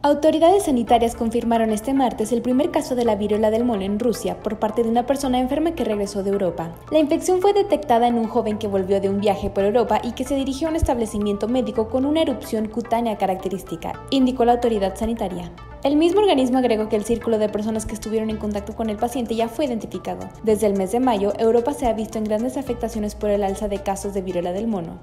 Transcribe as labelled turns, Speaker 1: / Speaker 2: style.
Speaker 1: Autoridades sanitarias confirmaron este martes el primer caso de la viruela del mono en Rusia por parte de una persona enferma que regresó de Europa. La infección fue detectada en un joven que volvió de un viaje por Europa y que se dirigió a un establecimiento médico con una erupción cutánea característica, indicó la autoridad sanitaria. El mismo organismo agregó que el círculo de personas que estuvieron en contacto con el paciente ya fue identificado. Desde el mes de mayo, Europa se ha visto en grandes afectaciones por el alza de casos de viruela del mono.